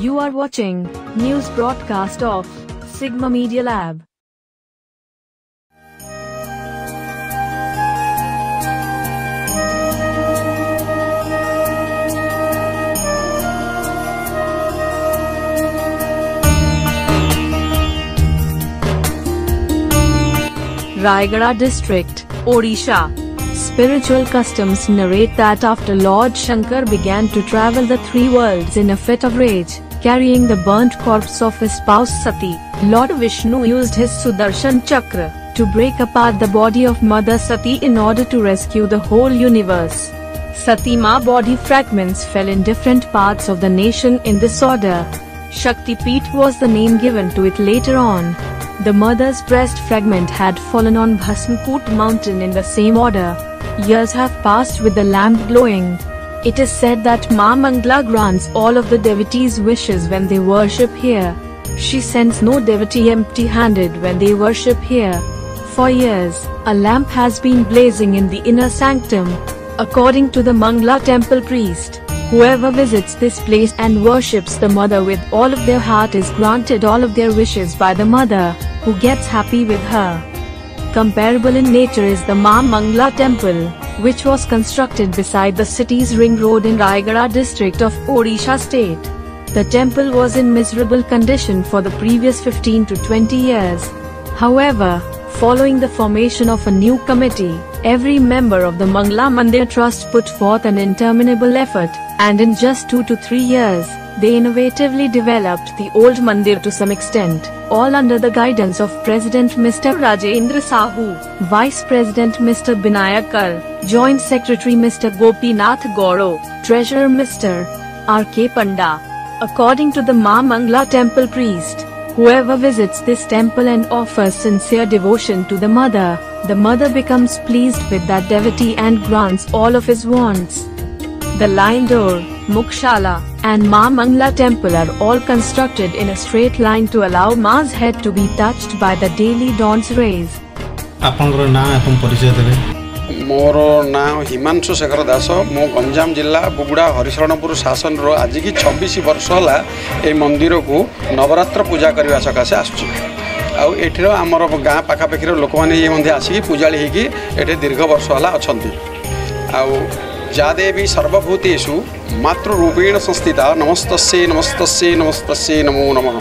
You are watching news broadcast of Sigma Media Lab. Rayagada district, Odisha. Spiritual customs narrate that after Lord Shankar began to travel the three worlds in a fit of rage, carrying the burnt corpse of his spouse Sati, Lord Vishnu used his Sudarshan Chakra to break apart the body of Mother Sati in order to rescue the whole universe. Sati Ma body fragments fell in different parts of the nation in this order. Shakti Peeth was the name given to it later on. The mother's breast fragment had fallen on Bhasmkoot mountain in the same order. Years have passed with the lamp glowing. It is said that Ma Mangla grants all of the devotees' wishes when they worship here. She sends no devotee empty handed when they worship here. For years, a lamp has been blazing in the inner sanctum. According to the Mangla temple priest, whoever visits this place and worships the mother with all of their heart is granted all of their wishes by the mother, who gets happy with her. Comparable in nature is the Ma Mangla temple, which was constructed beside the city's ring road in Rayagada district of Odisha state. The temple was in miserable condition for the previous 15 to 20 years. However, following the formation of a new committee, every member of the Mangla Mandir Trust put forth an interminable effort, and in just 2 to 3 years, they innovatively developed the old mandir to some extent, all under the guidance of President Mr. Rajendra Sahu, Vice President Mr. Binayakar, Joint Secretary Mr. Gopinath Gauro, Treasurer Mr. R.K. Panda. According to the Ma Mangla temple priest, whoever visits this temple and offers sincere devotion to the mother, the mother becomes pleased with that devotee and grants all of his wants. The lion door, Mukhashala, and Ma Mangla temple are all constructed in a straight line to allow Ma's head to be touched by the daily dawn's rays. ଆପଣଙ୍କର ନାଁ ଏବଂ ପରିଚୟ ଦେବେ ମୋର ନାଁ ହିମାଂଶୁ ଶେଖର ଦାସ ମୁଁ ଗଞ୍ଜାମ ଜିଲ୍ଲା ବୁଗୁଡ଼ା ହରିଶରଣପୁର ଶାସନର ଆଜିକି ଛବିଶ ବର୍ଷ ହେଲା এই ମନ୍ଦିରକୁ ନବରାତ୍ର ପୂଜା କରିବା ସକାଶେ ଆସୁଛି ଆଉ ଏଠିର ଆମର ଗାଁ ପାଖାପାଖିର ଲୋକମାନେ ଇଏ ମଧ୍ୟ ଆସିକି ପୂଜାଳି ହେଇକି ଏଠି ଦୀର୍ଘ ବର୍ଷ ହେଲା ଅଛନ୍ତି ଆଉ ଯାଦେବୀ ସର୍ବଭୂତେଷୁ ମାତୃରୂପେଣ ସଂସ୍ଥିତା ନମସ୍ତସ୍ୟେ ନମସ୍ତସ୍ୟେ ନମସ୍ତସ୍ୟେ ନମୋ ନମଃ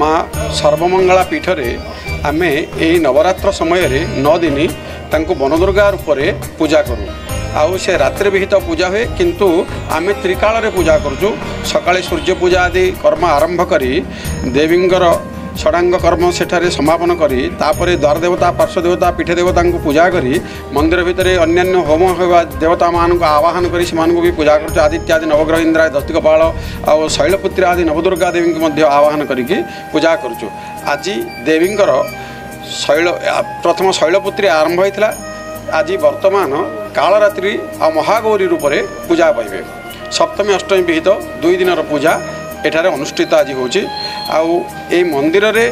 ମା ସର୍ବମଙ୍ଗଳା ପୀଠରେ ଆମେ ଏହି ନବରାତ୍ର ସମୟରେ ନଅ ଦିନ ତାଙ୍କୁ ବନଦୁର୍ଗା ରୂପରେ ପୂଜା କରୁ ଆଉ ସେ ରାତ୍ରି ବିହିତ ପୂଜା ହୁଏ କିନ୍ତୁ ଆମେ ତ୍ରିକାଳରେ ପୂଜା କରୁଛୁ ସକାଳେ ସୂର୍ଯ୍ୟ ପୂଜା ଆଦି କର୍ମ ଆରମ୍ଭ କରି ଦେବୀଙ୍କର ଷଡ଼ାଙ୍ଗ କର୍ମ ସେଠାରେ ସମାପନ କରି ତାପରେ ଦ୍ୱାର ଦେବତା ପାର୍ଶ୍ୱ ଦେବତା ପୀଠ ଦେବତାଙ୍କୁ ପୂଜା କରି ମନ୍ଦିର ଭିତରେ ଅନ୍ୟାନ୍ୟ ହୋମ ହେବା ଦେବତାମାନଙ୍କୁ ଆବାହନ କରି ସେମାନଙ୍କୁ ବି ପୂଜା କରୁଛୁ ଆଦିତ୍ୟ ଆଦି ନବଗ୍ରହ ଇନ୍ଦ୍ରାୟ ଦସ୍ତିକପାଳ ଆଉ ଶୈଳପୁତ୍ରୀ ଆଦି ନବଦୁର୍ଗା ଦେବୀଙ୍କୁ ମଧ୍ୟ ଆବାହନ କରିକି ପୂଜା କରୁଛୁ ଆଜି ଦେବୀଙ୍କର ଶୈଳ ପ୍ରଥମ ଶୈଳପୁତ୍ରୀ ଆରମ୍ଭ ହୋଇଥିଲା ଆଜି ବର୍ତ୍ତମାନ କାଳରାତ୍ରି ଆଉ ମହାଗୌରୀ ରୂପରେ ପୂଜା ପାଇବେ ସପ୍ତମୀ ଅଷ୍ଟମୀ ବିହିତ ଦୁଇ ଦିନର ପୂଜା ଏଠାରେ ଅନୁଷ୍ଠିତ ଆଜି ହେଉଛି ଆଉ ଏଇ ମନ୍ଦିରରେ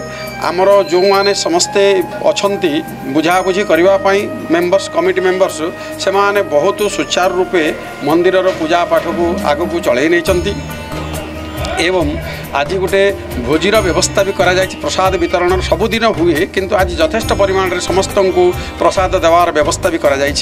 ଆମର ଯେଉଁମାନେ ସମସ୍ତେ ଅଛନ୍ତି ବୁଝାବୁଝି କରିବା ପାଇଁ ମେମ୍ବର୍ସ କମିଟି ମେମ୍ବର୍ସ ସେମାନେ ବହୁତ ସୁଚାରୁ ରୂପେ ମନ୍ଦିରର ପୂଜା ପାଠକୁ ଆଗକୁ ଚଳାଇ ନେଇଛନ୍ତି এবং আজি গোটে ভোজির ব্যবস্থা বি করা যাই প্রসাদ বিতরণ সবুদিন হুয়ে কিন্তু আজ যথেষ্ট পরিমাণের সমস্ত প্রসাদ দেওয়ার ব্যবস্থা বি করা যাই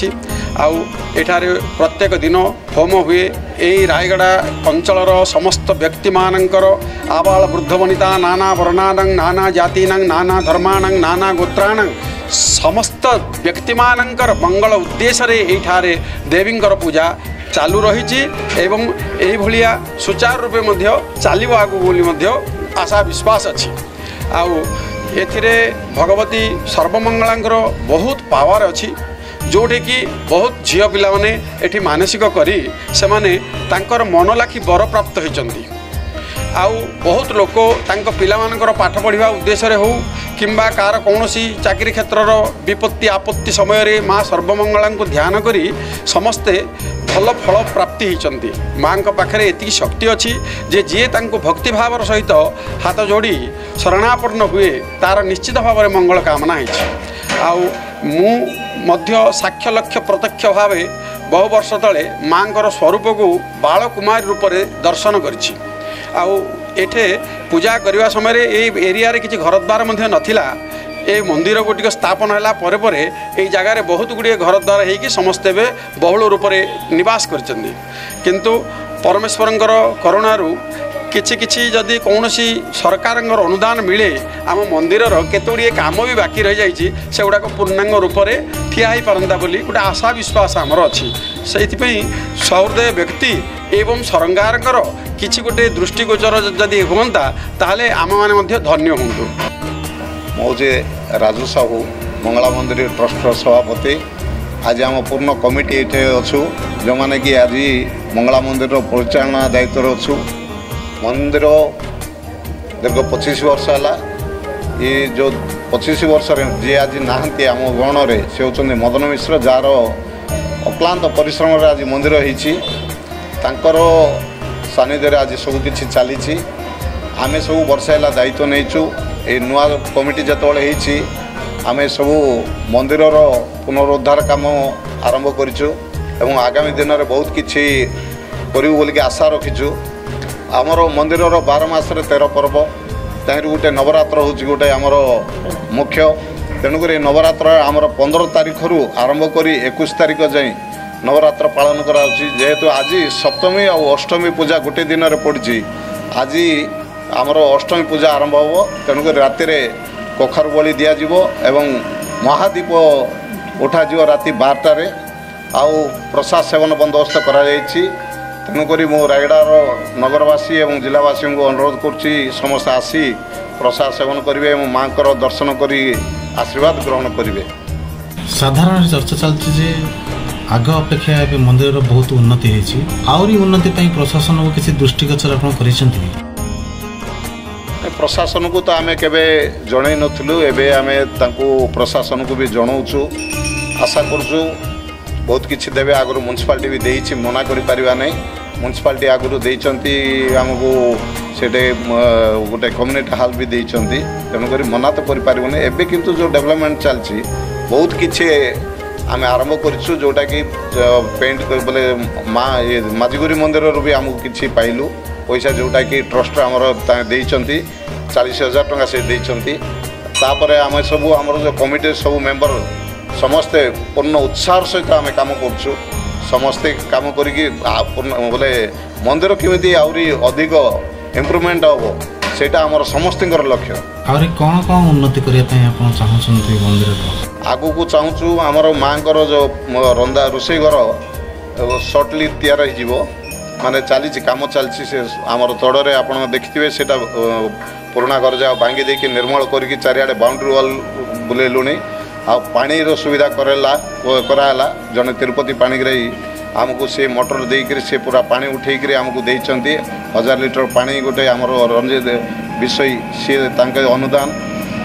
আউ এঠারে প্রত্যেক দিন হোম হুয়ে এই রায়গড়া অঞ্চলর সমস্ত ব্যক্তি ব্যক্তিমানঙ্কর আবাল বৃদ্ধ বনিতা নানা বর্ণানং নানা জাতিনং নানা ধর্মাণং নানা গোত্রাণং সমস্ত ব্যক্তি ব্যক্তিমানঙ্কর মঙ্গল উদ্দেশ্যে এইঠার দেবীঙ্কর পূজা ଚାଲୁ ରହିଛି ଏବଂ ଏଇଭଳିଆ ସୁଚାରୁ ରୂପେ ମଧ୍ୟ ଚାଲିବ ଆଗକୁ ବୋଲି ମଧ୍ୟ ଆଶା ବିଶ୍ୱାସ ଅଛି। ଆଉ ଏଥିରେ ଭଗବତୀ ସର୍ବମଙ୍ଗଳାଙ୍କର ବହୁତ ପାୱାର ଅଛି। ଯେଉଁଠିକି ବହୁତ ଝିଅ ପିଲାମାନେ ଏଠି ମାନସିକ କରି ସେମାନେ ତାଙ୍କର ମନ ଲାଖି ବର ପ୍ରାପ୍ତ ହୋଇଛନ୍ତି। ଆଉ ବହୁତ ଲୋକ ତାଙ୍କ ପିଲାମାନଙ୍କର ପାଠ ପଢ଼ିବା ଉଦ୍ଦେଶ୍ୟରେ ହେଉ କିମ୍ବା କାହାର କୌଣସି ଚାକିରି କ୍ଷେତ୍ରର ବିପତ୍ତି ଆପତ୍ତି ସମୟରେ ମା ସର୍ବମଙ୍ଗଳାଙ୍କୁ ଧ୍ୟାନ କରି ସମସ୍ତେ ଭଲ ଫଳ ପ୍ରାପ୍ତି ହୋଇଛନ୍ତି ମାଙ୍କ ପାଖରେ ଏତିକି ଶକ୍ତି ଅଛି ଯେ ଯିଏ ତାଙ୍କୁ ଭକ୍ତିଭାବର ସହିତ ହାତ ଯୋଡ଼ି ଶରଣାପନ୍ନ ହୁଏ ତା'ର ନିଶ୍ଚିତ ଭାବରେ ମଙ୍ଗଳ କାମନା ହେଇଛି ଆଉ ମୁଁ ମଧ୍ୟ ସାକ୍ଷ ଲକ୍ଷ ପ୍ରତ୍ୟକ୍ଷ ଭାବେ ବହୁ ବର୍ଷ ତଳେ ମାଙ୍କର ସ୍ୱରୂପକୁ ବାଳକୁମାରୀ ରୂପରେ ଦର୍ଶନ କରିଛି ଆଉ ଏଠି ପୂଜା କରିବା ସମୟରେ ଏଇ ଏରିଆରେ କିଛି ଘରଦ୍ୱାର ମଧ୍ୟ ନଥିଲା এই ମନ୍ଦିରକୁ ଟିକେ ସ୍ଥାପନ ହେଲା ପରେ ପରେ ଏଇ ଜାଗାରେ ବହୁତ ଗୁଡ଼ିଏ ଘରଦ୍ୱାର ହେଇକି ସମସ୍ତେ ଏବେ ବହୁଳ ରୂପରେ ନିବାସ କରିଛନ୍ତି। କିନ୍ତୁ ପରମେଶ୍ୱରଙ୍କର କରୁଣାରୁ କିଛି କିଛି ଯଦି କୌଣସି ସରକାରଙ୍କର ଅନୁଦାନ ମିଳେ ଆମ ମନ୍ଦିରର କେତେ ଗୁଡ଼ିଏ କାମ ବି ବାକି ରହିଯାଇଛି ସେଗୁଡ଼ାକ ପୂର୍ଣ୍ଣାଙ୍ଗ ରୂପରେ ଠିଆ ହେଇପାରନ୍ତା ବୋଲି ଗୋଟେ ଆଶା ବିଶ୍ୱାସ ଆମର ଅଛି। ସେଇଥିପାଇଁ ସହୃଦୟ ବ୍ୟକ୍ତି ଏବଂ ସରକାରଙ୍କର କିଛି ଗୋଟେ ଦୃଷ୍ଟିଗୋଚର ଯଦି ହୁଅନ୍ତା ତାହେଲେ ଆମମାନେ ମଧ୍ୟ ଧନ୍ୟ ହୁଅନ୍ତୁ। ମୁଁ ହେଉଛି ରାଜୁ ସାହୁ ମଙ୍ଗଳା ମନ୍ଦିର ଟ୍ରଷ୍ଟର ସଭାପତି ଆଜି ଆମ ପୂର୍ଣ୍ଣ କମିଟି ଏଠି ଅଛୁ ଯେଉଁମାନେ କି ଆଜି ମଙ୍ଗଳା ମନ୍ଦିରର ପରିଚାଳନା ଦାୟିତ୍ୱରେ ଅଛୁ। ମନ୍ଦିର ଦୀର୍ଘ ପଚିଶ ବର୍ଷ ହେଲା। ଏ ଯେଉଁ ପଚିଶ ବର୍ଷରେ ଯିଏ ଆଜି ନାହାନ୍ତି ଆମ ଗଣରେ ସେ ହେଉଛନ୍ତି ମଦନ ମିଶ୍ର ଯାହାର ଅକ୍ଲାନ୍ତ ପରିଶ୍ରମରେ ଆଜି ମନ୍ଦିର ହେଇଛି। ତାଙ୍କର ସାନ୍ନିଧ୍ୟରେ ଆଜି ସବୁ କିଛି ଚାଲିଛି। ଆମେ ସବୁ ବର୍ଷ ହେଲା ଦାୟିତ୍ୱ ନେଇଛୁ। এই ନୂଆ କମିଟି ଯେତେବେଳେ ହେଇଛି ଆମେ ସବୁ ମନ୍ଦିରର ପୁନରୁଦ୍ଧାର କାମ ଆରମ୍ଭ କରିଛୁ ଏବଂ ଆଗାମୀ ଦିନରେ ବହୁତ କିଛି କରିବୁ ବୋଲିକି ଆଶା ରଖିଛୁ ଆମର ମନ୍ଦିରର ବାର ମାସରେ ତେର ପର୍ବ ତାହିଁରୁ ଗୋଟେ ନବରାତ୍ର ହେଉଛି ଗୋଟେ ଆମର ମୁଖ୍ୟ ତେଣୁକରି ଏ ନବରାତ୍ର ଆମର ପନ୍ଦର ତାରିଖରୁ ଆରମ୍ଭ କରି ଏକୋଇଶ ତାରିଖ ଯାଏଁ ନବରାତ୍ର ପାଳନ କରାଯାଉଛି ଯେହେତୁ ଆଜି ସପ୍ତମୀ ଆଉ ଅଷ୍ଟମୀ ପୂଜା ଗୋଟେ ଦିନରେ ପଡ଼ିଛି ଆଜି ଆମର ଅଷ୍ଟମୀ ପୂଜା ଆରମ୍ଭ ହେବ ତେଣୁକରି ରାତିରେ କଖାରୁ ବଳି ଦିଆଯିବ ଏବଂ ମହାଦୀପ ଉଠାଯିବ ରାତି ବାରଟାରେ। ଆଉ ପ୍ରସାଦ ସେବନ ବନ୍ଦୋବସ୍ତ କରାଯାଇଛି। ତେଣୁକରି ମୁଁ ରାୟଗଡ଼ାର ନଗରବାସୀ ଏବଂ ଜିଲ୍ଲାବାସୀଙ୍କୁ ଅନୁରୋଧ କରୁଛି ସମସ୍ତେ ଆସି ପ୍ରସାଦ ସେବନ କରିବେ ଏବଂ ମାଆଙ୍କର ଦର୍ଶନ କରି ଆଶୀର୍ବାଦ ଗ୍ରହଣ କରିବେ। ସାଧାରଣ ଚର୍ଚ୍ଚା ଚାଲିଛି ଯେ ଆଗ ଅପେକ୍ଷା ଏବେ ମନ୍ଦିରର ବହୁତ ଉନ୍ନତି ହେଇଛି। ଆହୁରି ଉନ୍ନତି ପାଇଁ ପ୍ରଶାସନକୁ କିଛି ଦୃଷ୍ଟିଗୋଚର ଆପଣ କରିଛନ୍ତି ପ୍ରଶାସନକୁ ତ ଆମେ କେବେ ଜଣାଇ ନଥିଲୁ ଏବେ ଆମେ ତାଙ୍କୁ ପ୍ରଶାସନକୁ ବି ଜଣାଉଛୁ ଆଶା କରୁଛୁ ବହୁତ କିଛି ଦେବେ ଆଗରୁ ମ୍ୟୁନିସିପାଲିଟି ବି ଦେଇଛି ମନା କରିପାରିବା ନାହିଁ ମ୍ୟୁନିସିପାଲିଟି ଆଗରୁ ଦେଇଛନ୍ତି ଆମକୁ ସେଠି ଗୋଟେ କମ୍ୟୁନିଟି ହଲ୍ ବି ଦେଇଛନ୍ତି ତେଣୁକରି ମନା ତ କରିପାରିବୁନି ଏବେ କିନ୍ତୁ ଯେଉଁ ଡେଭଲପମେଣ୍ଟ ଚାଲିଛି ବହୁତ କିଛି ଆମେ ଆରମ୍ଭ କରିଛୁ ଯେଉଁଟାକି ପେଣ୍ଟ ବୋଲେ ମା ମାଝିଗୁରି ମନ୍ଦିରରୁ ବି ଆମକୁ କିଛି ପାଇଲୁ ପଇସା ଯେଉଁଟାକି ଟ୍ରଷ୍ଟ ଆମର ଦେଇଛନ୍ତି ଚାଳିଶ ହଜାର ଟଙ୍କା ସେ ଦେଇଛନ୍ତି ତାପରେ ଆମେ ସବୁ ଆମର ଯେଉଁ କମିଟିର ସବୁ ମେମ୍ବର ସମସ୍ତେ ପୂର୍ଣ୍ଣ ଉତ୍ସାହର ସହିତ ଆମେ କାମ କରୁଛୁ ସମସ୍ତେ କାମ କରିକି ବୋଲେ ମନ୍ଦିର କେମିତି ଆହୁରି ଅଧିକ ଇମ୍ପ୍ରୁଭମେଣ୍ଟ ହେବ ସେଇଟା ଆମର ସମସ୍ତଙ୍କର ଲକ୍ଷ୍ୟ ଆହୁରି କ'ଣ କ'ଣ ଉନ୍ନତି କରିବା ପାଇଁ ଆପଣ ଚାହୁଁଛନ୍ତି ମନ୍ଦିରର ଆଗକୁ ଚାହୁଁଛୁ ଆମର ମାଆଙ୍କର ଯେଉଁ ରନ୍ଧା ରୋଷେଇ ଘର ସର୍ଟଲି ତିଆରି ହେଇଯିବ ମାନେ ଚାଲିଛି କାମ ଚାଲିଛି ସେ ଆମର ତଡ଼ରେ ଆପଣ ଦେଖିଥିବେ ସେଇଟା ପୁରୁଣା ଘର ଯାହା ଭାଙ୍ଗି ଦେଇକି ନିର୍ମଳ କରିକି ଚାରିଆଡ଼େ ବାଉଣ୍ଡ୍ରି ୱାଲ୍ ବୁଲେଇଲୁଣି ଆଉ ପାଣିର ସୁବିଧା କରାଇଲା କରାହେଲା ଜଣେ ତିରୁପତି ପାଣିଗ୍ରାହୀ ଆମକୁ ସେ ମଟର ଦେଇକରି ସେ ପୁରା ପାଣି ଉଠେଇକରି ଆମକୁ ଦେଇଛନ୍ତି ହଜାର ଲିଟର ପାଣି ଗୋଟେ ଆମର ରଞ୍ଜିତ ବିଷୟ ସିଏ ତାଙ୍କ ଅନୁଦାନ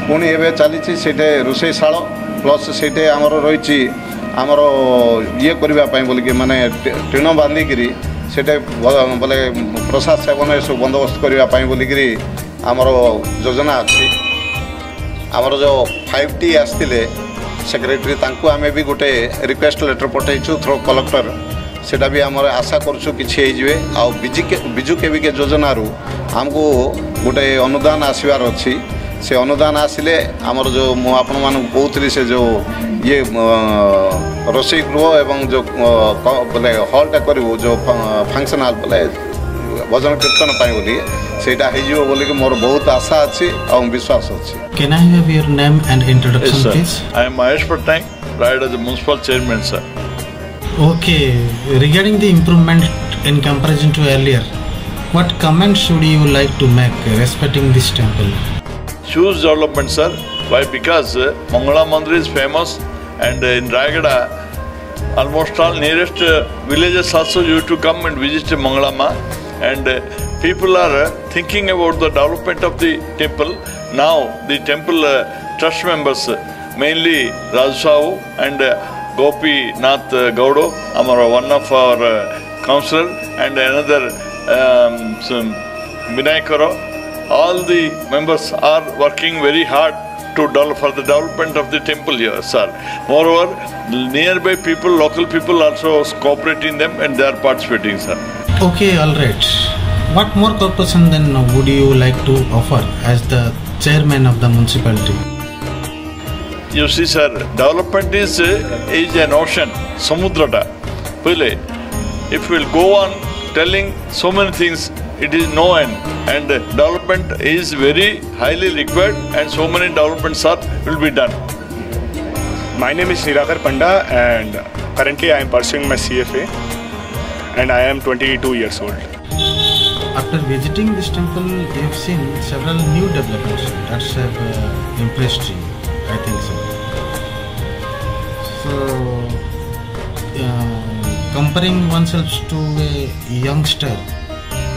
ପୁଣି ଏବେ ଚାଲିଛି ସେଇଠି ରୋଷେଇଶାଳ ପ୍ଲସ୍ ସେଇଠି ଆମର ରହିଛି ଆମର ଇଏ କରିବା ପାଇଁ ବୋଲିକି ମାନେ ଟିଣ ବାନ୍ଧିକିରି ସେଠି ବୋଲେ ପ୍ରସାଦ ସେବନ ଏସବୁ ବନ୍ଦୋବସ୍ତ କରିବା ପାଇଁ ବୋଲିକିରି ଆମର ଯୋଜନା ଅଛି ଆମର ଯେଉଁ ଫାଇଭ୍ ଟି ଆସିଥିଲେ ସେକ୍ରେଟେରୀ ତାଙ୍କୁ ଆମେ ବି ଗୋଟେ ରିକ୍ୱେଷ୍ଟ ଲେଟର୍ ପଠାଇଛୁ ଥ୍ରୋ କଲେକ୍ଟର ସେଇଟା ବି ଆମର ଆଶା କରୁଛୁ କିଛି ହେଇଯିବେ ଆଉ ବିଜୁ ବିଜୁ କେବିକେ ଯୋଜନାରୁ ଆମକୁ ଗୋଟେ ଅନୁଦାନ ଆସିବାର ଅଛି ସେ ଅନୁଦାନ ଆସିଲେ ଆମର ଯେଉଁ ମୁଁ ଆପଣମାନଙ୍କୁ କହୁଥିଲି ସେ ଯେଉଁ ଇଏ ରୋଷେଇ ଗୃହ ଏବଂ ଯେଉଁ ବୋଲେ ହଲ୍ଟା କରିବୁ ଯେଉଁ ଫଙ୍କସନ୍ ହଲ୍ ବୋଲେ ଭଜନ କୀର୍ତ୍ତନ ପାଇଁ ବୋଲି ସେଇଟା ହେଇଯିବ ବୋଲିକି ମୋର ବହୁତ ଆଶା ଅଛି ଆଉ ବିଶ୍ୱାସ ଅଛି Can I have your name and introduction, Yes, sir. please? I am Mahesh Patnaik, retired as a municipal chairman, sir. Okay, regarding the improvement in comparison to earlier, what comments should you like to make respecting this temple? Huge development, sir. Why? Because uh, Mangala Mandir is famous, and in Rayagada, almost all nearest uh, villages also you to come and visit Mangalama, and uh, people are thinking about the development of the temple. Now the temple trust members, mainly Rajsav and Gopi Nath Gaudo, our, one of our counselor, and another um, all the members are working very hard to develop for the development of the temple here, sir. Moreover, nearby people, local people also cooperating them and they are participating, sir. Okay, all right. What more cooperation then would you like to offer as the chairman of the municipality? You see, sir, development is uh, is an ocean, samudrata. Really, if we'll go on telling so many things, it is no end. And development is very highly required, and so many developments are will be done. My name is Nirakar Panda, and currently I am pursuing my CFA, and I am 22 years old. After visiting this temple, you have seen several new developments that have uh, impressed you. I think so. So, uh, comparing oneself to a youngster,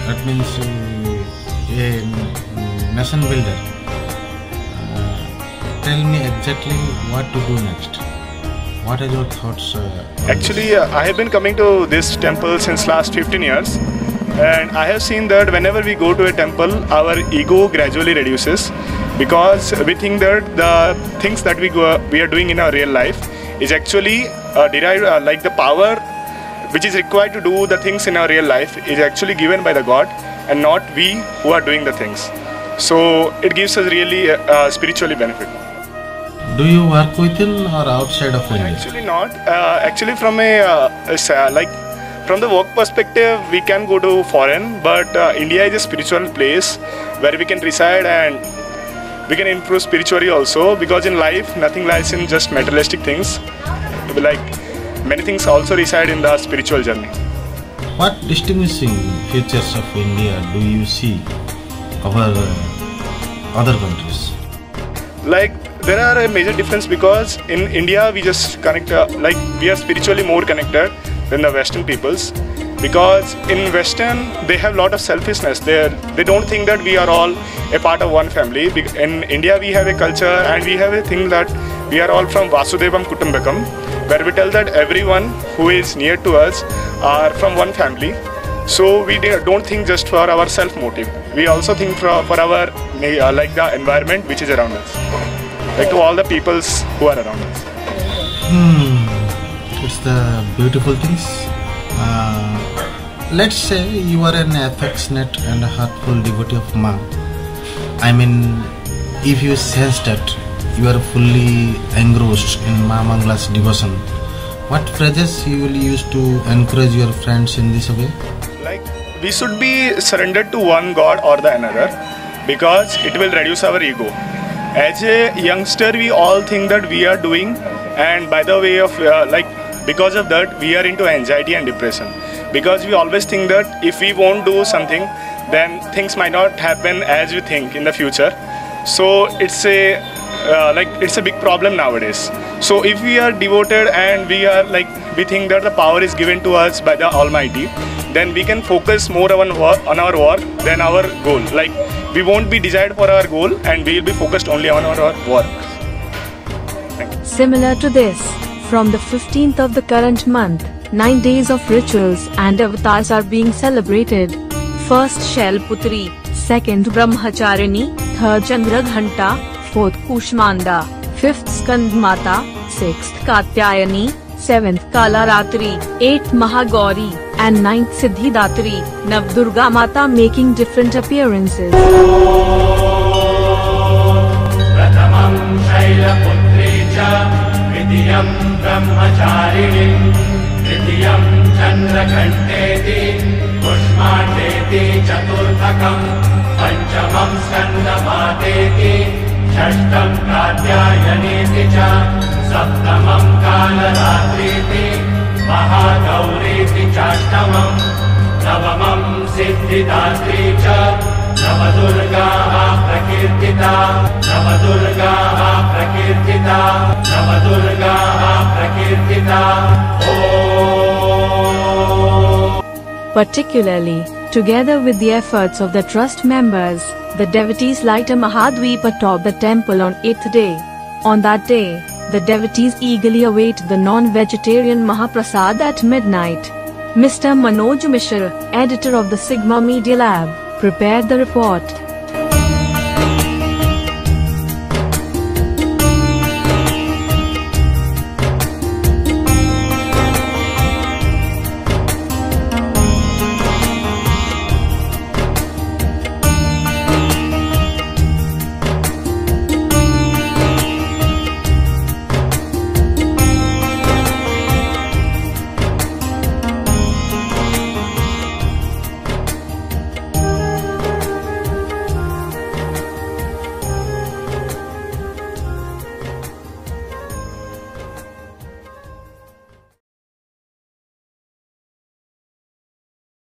that means uh, a nation builder. Uh, tell me exactly what to do next. What are your thoughts? Uh, Actually, I have been coming to this temple since last 15 years, and I have seen that whenever we go to a temple, our ego gradually reduces because we think that the things that we go, we are doing in our real life is actually uh, derived uh, like the power which is required to do the things in our real life is actually given by the God and not we who are doing the things. So it gives us really uh, uh, spiritually benefit. do you work within or outside of India? Actually, not. Uh, actually, from a uh, uh, like from the work perspective, we can go to foreign, but uh, India is a spiritual place where we can reside and we can improve spiritually also. Because in life, nothing lies in just materialistic things. Like many things also reside in the spiritual journey. What distinguishing features of India do you see over other countries? like there are a major difference because in india we just connect uh, like we are spiritually more connected than the western peoples because in western they have a lot of selfishness they they don't think that we are all a part of one family in india we have a culture and we have a thing that we are all from vasudevam kutumbakam where we tell that everyone who is near to us are from one family so we don't think just for our self motive. We also think for, for our uh, like the environment which is around us, like to all the peoples who are around us. Hmm, it's the beautiful things. Uh, let's say you are an affectionate and a heartful devotee of Ma. I mean, if you sense that you are fully engrossed in Ma Mangala's devotion, what phrases you will use to encourage your friends in this way? Like we should be surrendered to one God or the another, because it will reduce our ego. As a youngster, we all think that we are doing, and by the way of uh, like because of that, we are into anxiety and depression. Because we always think that if we won't do something, then things might not happen as we think in the future. So it's a uh, like it's a big problem nowadays. So if we are devoted and we are like we think that the power is given to us by the Almighty, then we can focus more on on our work than our goal. Like we won't be desired for our goal and we will be focused only on our work. Similar to this, from the 15th of the current month, 9 days of rituals and avatars are being celebrated. First Shailputri, second Brahmacharini, third Chandraghanta, fourth Kushmanda fifth Skanda Mata six Katyayani seventh Kalaratri eight Mahagauri and ninth Siddhidatri Nav Durga Mata making different appearances षष्ठं कात्यायनीति च सप्तमं कालरात्रीति महागौरीति चाष्टमम् नवमं सिद्धिदात्री च नवदुर्गाः प्रकीर्तिता नवदुर्गाः प्रकीर्तिता नवदुर्गाः प्रकीर्तिता। Particularly, together with the efforts of the trust members, the devotees light a Mahadweep atop the temple on 8th day. On that day, the devotees eagerly await the non-vegetarian Mahaprasad at midnight. Mr. Manoj Mishra, editor of the Sigma Media Lab, prepared the report.